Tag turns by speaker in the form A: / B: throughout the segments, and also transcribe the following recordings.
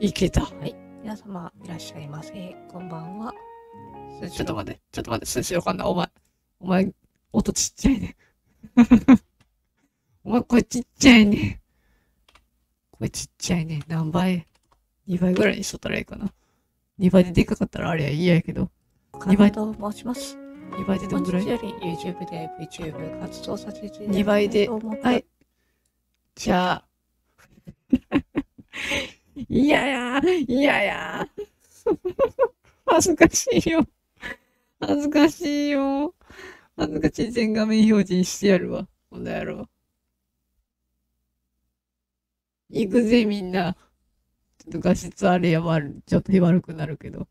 A: いけた。
B: はい。皆様、いらっしゃいませ。こんばんは。
A: ちょっと待って、ちょっと待って、すしろかんな。お前、お前、音ちっちゃいね。お前、声ちっちゃいね。声ちっちゃいね。何倍 ?2 倍ぐらいにしとったらいいかな。2倍ででかかったらあれは嫌やけど。
B: カナと申します。
A: 2倍でどんぐらい？
B: より YouTube で VTuber 活動させていただきた
A: 2倍で
B: と思って
A: はい。じゃあ。いやや、いやや。恥ずかしいよ。恥ずかしいよ。恥ずかしい全画面表示にしてやるわ。この野郎。行くぜ、みんな。ちょっと画質あれや悪、ちょっと悪くなるけど。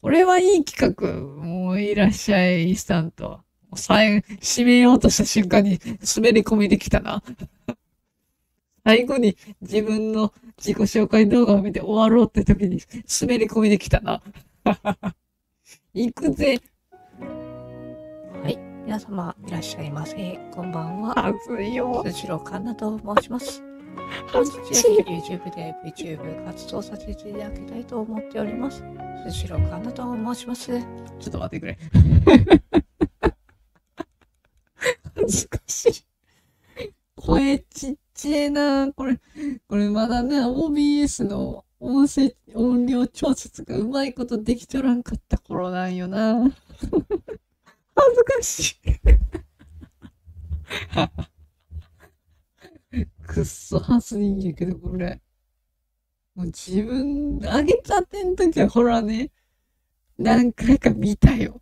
A: これはいい企画。もういらっしゃい、インスタント。最後、締めようとした瞬間に滑り込みできたな。最後に自分の自己紹介動画を見て終わろうって時に滑り込みできたな。行くぜ。
B: はい。皆様、いらっしゃいませ。こんばんは。
A: 熱いよ。
B: 鈴代かなと申します。本日 YouTube で VTuber 活動させていただきたいと思っております。鈴代かなと申します。
A: ちょっと待ってくれ。恥ずかしい。声ちっちゃいな。これ、これまだね、OBS の音声、音量調節がうまいことできとらんかった頃なんよな。恥ずかしい。くっそ恥ずいんやけど、これ。もう自分、上げたてん時はほらね、何回か見たよ。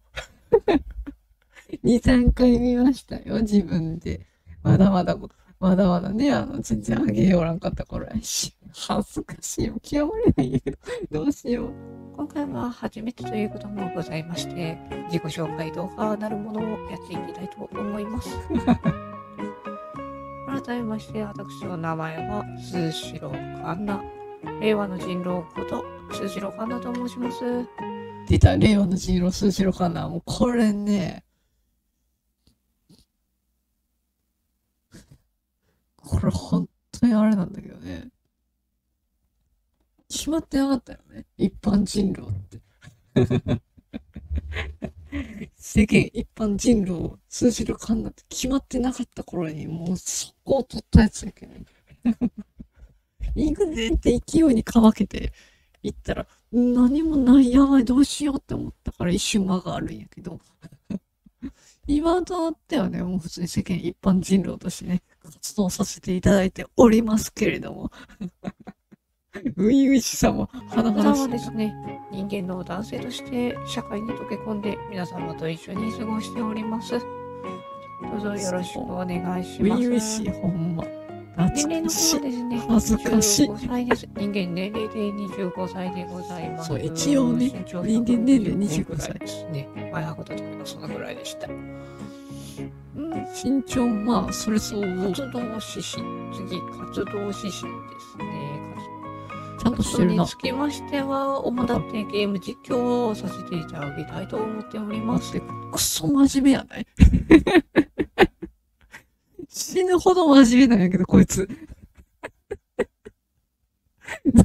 A: 2、3回見ましたよ、自分で。まだまだ、まだまだね、あの、全然上げよらんかった頃やし。恥ずかしいよ。極まれないんやけど、どうしよう。
B: 今回は初めてということもございまして、自己紹介動画なるものをやっていきたいと思います。改めまして、私の名前は、鈴代かな。令和の人狼こと、鈴代かなと申します。
A: 出た、令和の人狼数字ろかな。もうこれね、これ本当にあれなんだけどね。決まってなかったよね。一般人狼って。世間一般人狼数字の勘なんて決まってなかった頃にもうそこを取ったやつやけど。行くぜって勢いにかまけて行ったら何もない、やばい、どうしようって思ったから一瞬間があるんやけど。今となってはね、もう普通に世間一般人狼としてね、活動させていただいておりますけれども。初々しさも華
B: 普段
A: 々しい
B: はですね、人間の男性として社会に溶け込んで皆様と一緒に過ごしております。どうぞよろしくお願いします。
A: 初々しい、ほんま。
B: 年齢の。方はですね、
A: 恥ずかしい
B: 25歳です。人間年齢で25歳でございます。
A: そう一応ね人間年齢
B: 165
A: 25歳
B: ですね。前はこととかそのぐらいでした。
A: 身長、まあ、それそう、
B: 活動指針。次、活動指針ですね。
A: ちゃんとしてるな
B: に。つきましては、主だってゲーム実況をさせていただきたいと思っております。
A: 待って、クソ真面目やない死ぬほど真面目なんやけど、こいつ。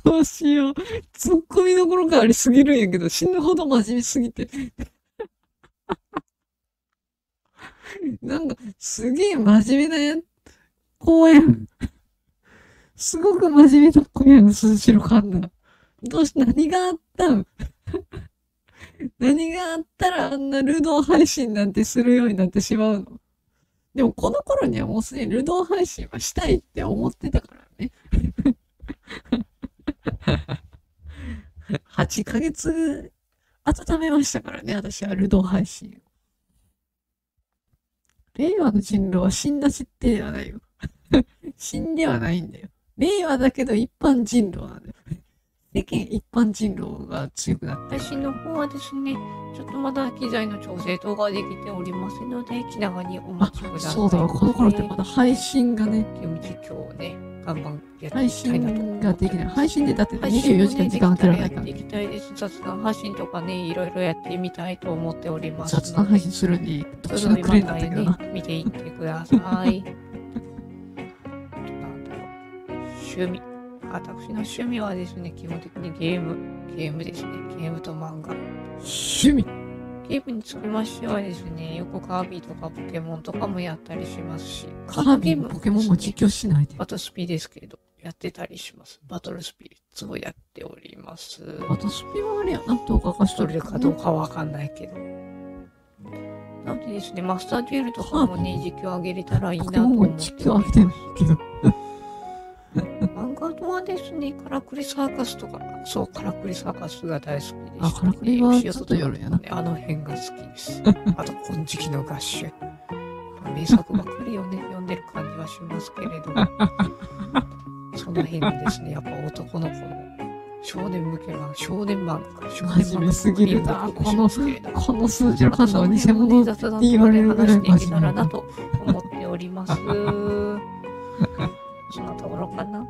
A: どうしよう。ツッコミどころがありすぎるんやけど、死ぬほど真面目すぎて。なんか、すげえ真面目なや、子やん。すごく真面目な子やん、鈴代かんな。どうし、何があったん？何があったらあんなルドー配信なんてするようになってしまうの？でもこの頃にはもうすでにルドー配信はしたいって思ってたからね。8ヶ月温めましたからね、私はルドー配信。令和の人狼は死んだ設定ではないよ。死んではないんだよ。令和だけど一般人狼なんだよ。世間一般人狼が強くなって
B: 配信の方はですね、ちょっとまだ機材の調整等ができておりませんので、気長にお待ちください。
A: そうだわ、この頃ってまだ配信がね、
B: ゲーム実況をね、ガンバンやって
A: 配
B: いきたいなと。
A: 信ができない。配信でだって
B: 配信も
A: 24時間時間当てられないから
B: できたらやっていきたいです。雑談配信とかね、いろいろやってみたいと思っております。
A: 雑談配信するに、
B: それぞれ
A: 年の暮れ
B: 今
A: になったけどな。
B: 回ね、見ていってください。趣味。私の趣味はですね、基本的にゲーム、ゲームですね。ゲームと漫画。
A: 趣味
B: ゲームにつきましてはですね、よくカービィとかポケモンとかもやったりしますし、
A: カービィもポケモンも実況しないで。
B: バトスピですけれど、やってたりします。バトルスピいつもやっております。
A: バトスピはあれやな、動画化しとる
B: かどうかわかんないけど。なのでですね、マスターデュエルとかもね、実況上げれたらいい
A: ポケモンも
B: なと思って
A: 実況上げてないけど。
B: はですね、カラクリサーカスとか、そう、カラクリサーカスが大好きでして、
A: あカラクリはちょっと夜やな
B: あの辺が好きです。あと、金色の合衆。名作ばっかり読んで読んでる感じはしますけれども、その辺がですね、やっぱ男の子の少年向けの少年漫画、少年
A: 真面目すぎるな
B: 漫画をしますけれども
A: この数字の数は偽物って言われる
B: 話していけたらなと思っております。そんなところかな。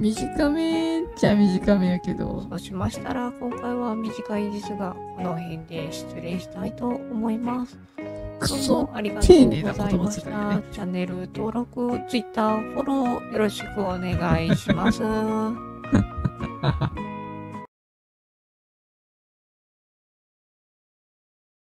A: 短めっちゃ短めやけど、
B: そうしましたら、今回は短いですが、この辺で失礼したいと思います。
A: くそ
B: もありがとうございました。
A: ね
B: チャンネル登録、Twitter、フォローよろしくお願いします。